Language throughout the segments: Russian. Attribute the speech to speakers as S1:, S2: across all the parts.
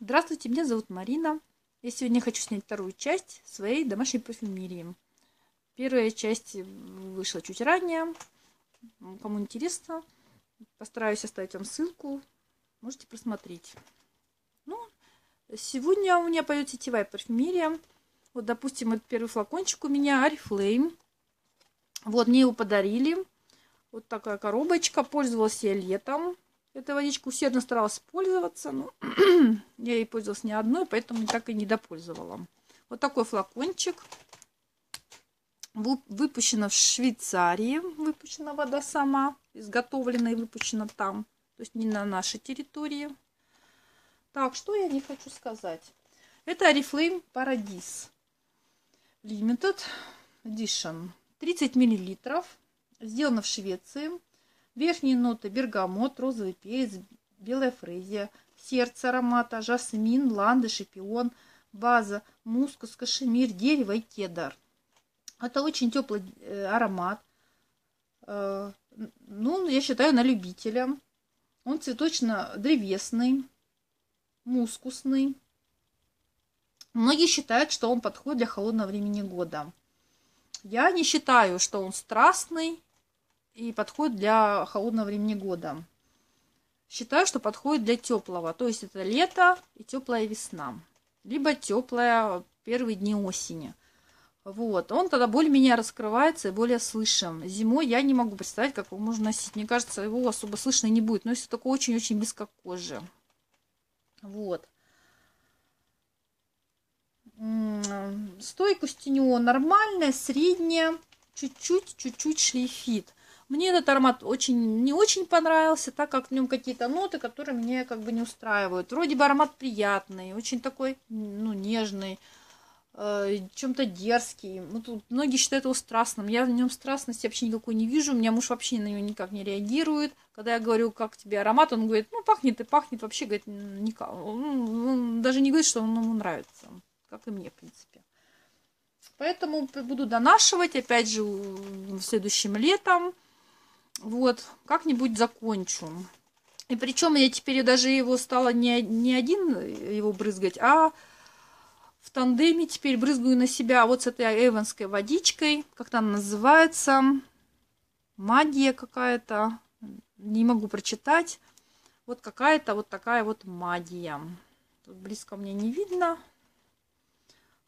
S1: Здравствуйте, меня зовут Марина. Я сегодня хочу снять вторую часть своей домашней парфюмерии. Первая часть вышла чуть ранее. Кому интересно, постараюсь оставить вам ссылку. Можете просмотреть. Ну, сегодня у меня поет сетевая парфюмерия. Вот, допустим, этот первый флакончик у меня Oriflame. Вот, мне его подарили. Вот такая коробочка. Пользовалась я летом. Эта водичка усердно старалась пользоваться, но я ей пользовалась не одной, поэтому так и не допользовала. Вот такой флакончик. Выпущена в Швейцарии, выпущена вода сама, изготовлена и выпущена там, то есть не на нашей территории. Так, что я не хочу сказать. Это Oriflame Paradise Limited Edition. 30 миллилитров. Сделано в Швеции. Верхние ноты бергамот, розовый перец, белая фрезия, сердце аромата, жасмин, ландыш, пион, база, мускус, кашемир, дерево и кедр. Это очень теплый э, аромат. Э, ну, я считаю, на любителя. Он цветочно-древесный, мускусный. Многие считают, что он подходит для холодного времени года. Я не считаю, что он страстный и подходит для холодного времени года. Считаю, что подходит для теплого. То есть это лето и теплая весна. Либо теплая первые дни осени. Вот. Он тогда более-менее раскрывается и более слышим. Зимой я не могу представить, как его можно носить. Мне кажется, его особо слышно не будет. Но если только очень-очень близко к коже. Вот. Стойкость у него нормальная, средняя. Чуть-чуть, чуть-чуть шлейфит. Мне этот аромат очень не очень понравился, так как в нем какие-то ноты, которые меня как бы не устраивают. Вроде бы аромат приятный, очень такой, ну, нежный, э, чем-то дерзкий. Ну, тут многие считают его страстным. Я в нем страстности вообще никакой не вижу. У меня муж вообще на него никак не реагирует. Когда я говорю, как тебе аромат, он говорит, ну, пахнет и пахнет. Вообще, говорит, никак. Он, он даже не говорит, что он ему нравится. Как и мне, в принципе. Поэтому буду донашивать, опять же, следующим летом. Вот, как-нибудь закончу. И причем я теперь даже его стала не, не один его брызгать, а в тандеме теперь брызгаю на себя вот с этой эванской водичкой. Как-то она называется. Магия какая-то. Не могу прочитать. Вот какая-то вот такая вот магия. Тут близко мне не видно.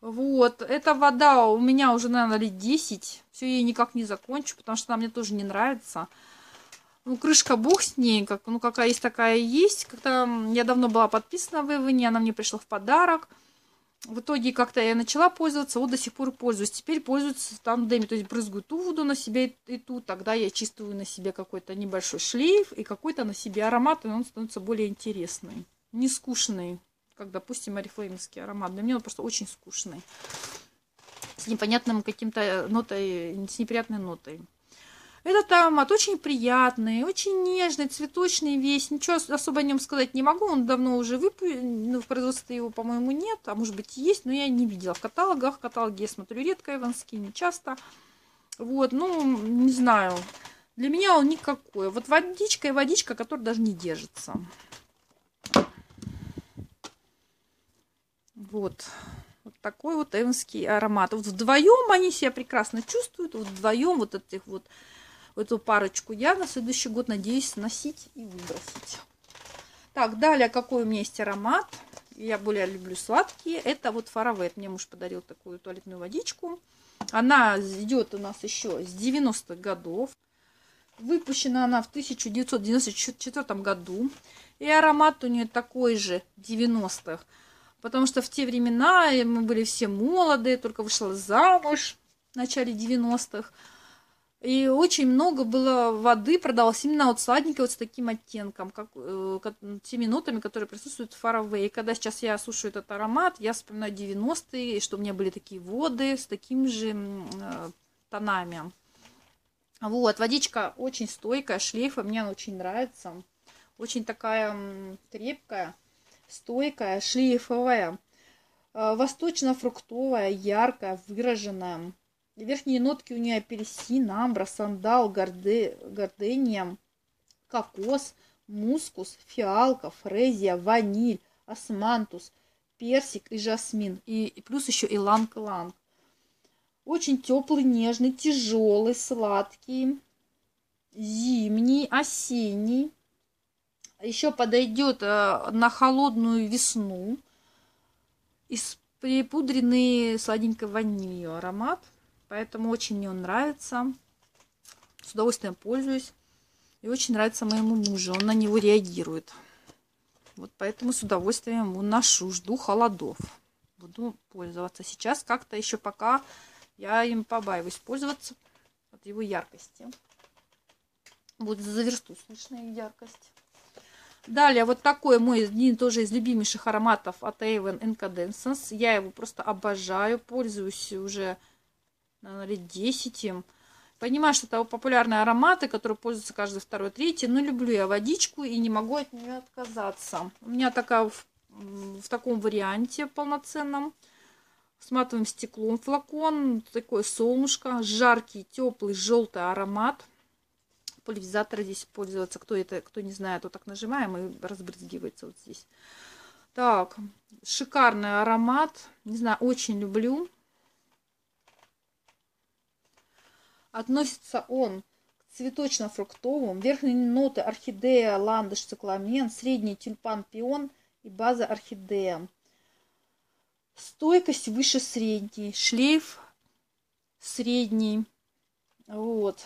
S1: Вот, эта вода у меня уже, наверное, лет 10. Все, я никак не закончу, потому что она мне тоже не нравится. Ну, крышка бог с ней, как, ну, какая есть, такая есть. Как-то я давно была подписана в Эване, она мне пришла в подарок. В итоге как-то я начала пользоваться, вот до сих пор пользуюсь. Теперь пользуюсь тандеме, то есть брызгаю ту воду на себе и ту. Тогда я чувствую на себе какой-то небольшой шлейф и какой-то на себе аромат, и он становится более интересный. Не скучный как, допустим, орифлеймский аромат. Для меня он просто очень скучный. С непонятным каким-то нотой, с неприятной нотой. Этот аромат очень приятный, очень нежный, цветочный весь. Ничего особо о нем сказать не могу. Он давно уже выпу... ну, в производстве его, по-моему, нет. А может быть есть, но я не видела в каталогах. Каталоге я смотрю редко, иванские, не часто. Вот, ну, не знаю. Для меня он никакой. Вот водичка и водичка, которая даже не держится. Вот. Вот такой вот эванский аромат. Вот вдвоем они себя прекрасно чувствуют. Вот вдвоем вот этих вот эту парочку я на следующий год надеюсь носить и выбросить. Так, далее какой у меня есть аромат. Я более люблю сладкие. Это вот фаравет. Мне муж подарил такую туалетную водичку. Она идет у нас еще с 90-х годов. Выпущена она в 1994 году. И аромат у нее такой же 90-х. Потому что в те времена мы были все молодые, только вышла замуж в начале 90-х. И очень много было воды, продавалось именно вот сладенькой вот с таким оттенком, как, э, как теми нотами, которые присутствуют в Фаравей. И когда сейчас я слушаю этот аромат, я вспоминаю 90-е, и что у меня были такие воды с такими же э, тонами. Вот, водичка очень стойкая, шлейфа, мне она очень нравится. Очень такая крепкая стойкая, шлейфовая, э, восточно-фруктовая, яркая, выраженная. Верхние нотки у нее апельсин, амбра, сандал, горде, гордения, кокос, мускус, фиалка, фрезия, ваниль, османтус, персик и жасмин. И, и плюс еще иланг-ланг. Очень теплый, нежный, тяжелый, сладкий, зимний, осенний. Еще подойдет э, на холодную весну. Из припудренный сладенькой ванилью аромат. Поэтому очень мне он нравится. С удовольствием пользуюсь. И очень нравится моему мужу. Он на него реагирует. Вот поэтому с удовольствием его ношу. Жду холодов. Буду пользоваться. Сейчас как-то еще пока я им побаиваюсь пользоваться от его яркости. Будет за версту слышно яркость. Далее, вот такой мой один тоже из любимейших ароматов от Avon Incandescence. Я его просто обожаю, пользуюсь уже, наверное, лет 10 им. Понимаю, что это популярные ароматы, которые пользуются каждый второй, третий, но люблю я водичку и не могу от нее отказаться. У меня такая в, в таком варианте полноценном с матовым стеклом флакон, такое солнышко, жаркий, теплый, желтый аромат. Пульверизатор здесь пользоваться, кто это, кто не знает, то так нажимаем и разбрызгивается вот здесь. Так, шикарный аромат, не знаю, очень люблю. Относится он к цветочно-фруктовым. Верхние ноты орхидея, ландыш, цикламен, средний тюльпан, пион и база орхидея. Стойкость выше средней, шлейф средний. Вот.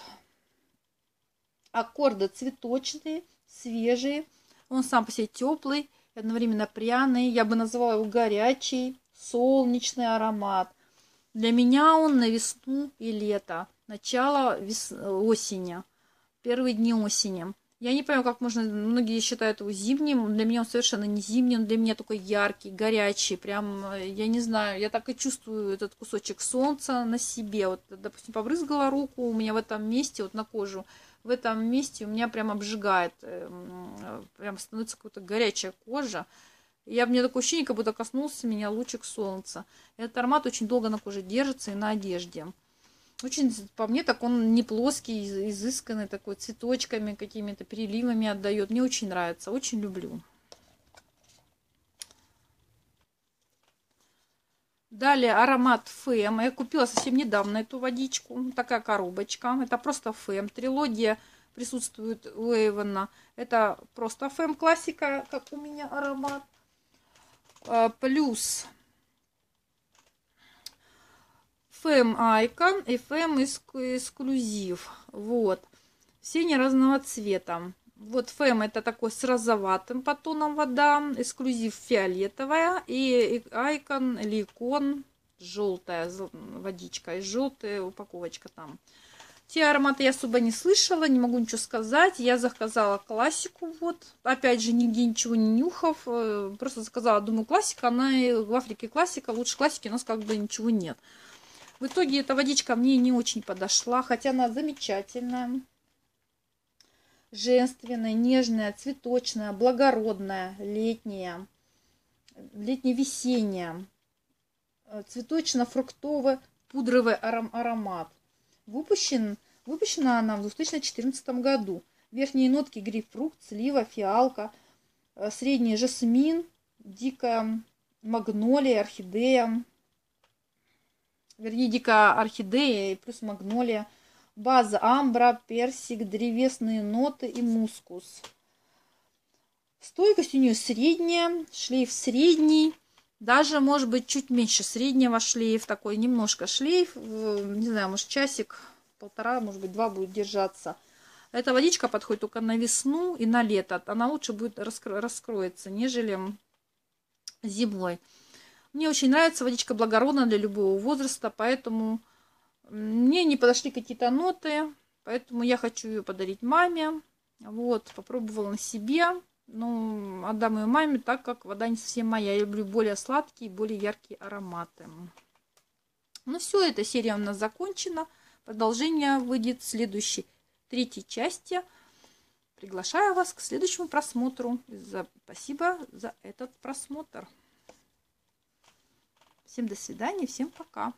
S1: Аккорды цветочные, свежие. Он сам по себе теплый, одновременно пряный. Я бы назвала его горячий, солнечный аромат. Для меня он на весну и лето начало вес... осени, первые дни осени. Я не понимаю, как можно, многие считают его зимним, для меня он совершенно не зимний, он для меня такой яркий, горячий, прям, я не знаю, я так и чувствую этот кусочек солнца на себе. Вот, допустим, побрызгала руку у меня в этом месте, вот на кожу, в этом месте у меня прям обжигает, эм, прям становится какая-то горячая кожа. Я, мне такое ощущение, как будто коснулся меня лучик солнца. Этот аромат очень долго на коже держится и на одежде. Очень, по мне, так он не плоский, изысканный, такой цветочками какими-то, переливами отдает. Мне очень нравится, очень люблю. Далее аромат Фэм. Я купила совсем недавно эту водичку. Такая коробочка. Это просто Фэм. Трилогия присутствует у Эйвена. Это просто Фэм классика, как у меня аромат. А, плюс FM Icon и FM Эксклюзив. Вот. Все не разного цвета. Вот FM это такой с розоватым по вода, эксклюзив фиолетовая и Icon или икон желтая водичка и желтая упаковочка там. Те ароматы я особо не слышала, не могу ничего сказать. Я заказала классику, вот. Опять же, нигде ничего не нюхав. Э, просто заказала, думаю, классика, она в Африке классика. Лучше классики у нас как бы ничего нет. В итоге эта водичка мне не очень подошла, хотя она замечательная. Женственная, нежная, цветочная, благородная, летняя, летне-весенняя. Цветочно-фруктовый пудровый аромат. Выпущен, выпущена она в 2014 году. Верхние нотки грейпфрукт, слива, фиалка, э, средний жасмин, дикая магнолия, орхидея, вернее, дикая орхидея плюс магнолия. База амбра, персик, древесные ноты и мускус. Стойкость у нее средняя, шлейф средний, даже, может быть, чуть меньше среднего шлейф, такой немножко шлейф, не знаю, может, часик, полтора, может быть, два будет держаться. Эта водичка подходит только на весну и на лето. Она лучше будет раскро раскроется, нежели зимой. Мне очень нравится водичка благородная для любого возраста, поэтому мне не подошли какие-то ноты, поэтому я хочу ее подарить маме. Вот, попробовала на себе, но отдам ее маме, так как вода не совсем моя. Я люблю более сладкие, более яркие ароматы. Ну все, эта серия у нас закончена. Продолжение выйдет в следующей, третьей части. Приглашаю вас к следующему просмотру. Спасибо за этот просмотр. Всем до свидания, всем пока.